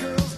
girls